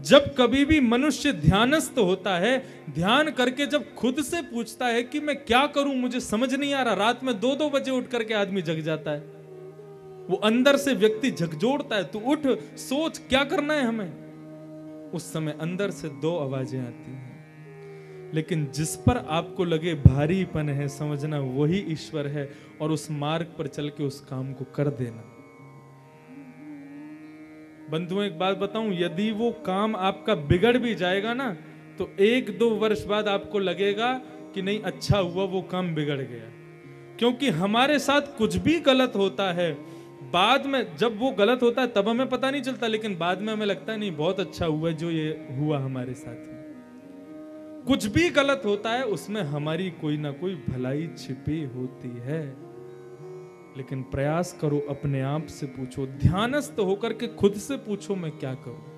जब कभी भी मनुष्य ध्यानस्थ होता है, ध्यान करके जब खुद से पूछता है कि मैं क्या करूँ, मुझे समझ नहीं आ रहा। रात में दो दो बजे उठ करके आदमी जग जाता है। वो अंदर से व्यक्ति झकझोड़ता है, तू उठ, सोच, क्या करना है हमें? उस समय अंदर से दो आवाज़ें आती हैं। लेकिन जिस पर आपको लगे भारीपन है, समझना वही ईश्वर है और उस मार्ग पर चल के उस काम को कर देना। बंधुओं एक बात बताऊँ, यदि वो काम आपका बिगड़ भी जाएगा ना तो एक दो वर्ष बाद आपको लगेगा कि नहीं अच्छा हुआ, वो काम बिगड़ गया। क्योंकि हमारे साथ कुछ भी गलत होता है, बाद में जब वो गलत होता है, तब हमें पता नहीं चलता, लेकिन बाद में हमें लगता है, नहीं, बहुत अच्छा हुआ जो ये हुआ हमारे साथ में। कुछ भी गलत होता है, उसमें हमारी कोई ना कोई भलाई छिपी होती है। लेकिन प्रयास करो अपने आप से पूछो, ध्यानस्थ होकर के खुद से पूछो, मैं क्या करूँ?